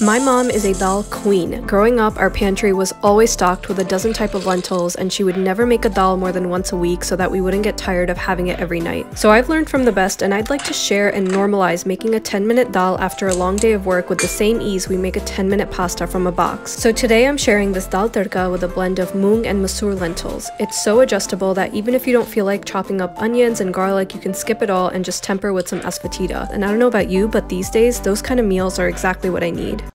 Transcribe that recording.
My mom is a dal queen. Growing up, our pantry was always stocked with a dozen type of lentils and she would never make a dal more than once a week so that we wouldn't get tired of having it every night. So I've learned from the best and I'd like to share and normalize making a 10 minute dal after a long day of work with the same ease we make a 10 minute pasta from a box. So today I'm sharing this dal tadka with a blend of moong and masoor lentils. It's so adjustable that even if you don't feel like chopping up onions and garlic, you can skip it all and just temper with some asafoetida. And I don't know about you, but these days, those kind of meals are exactly what I need.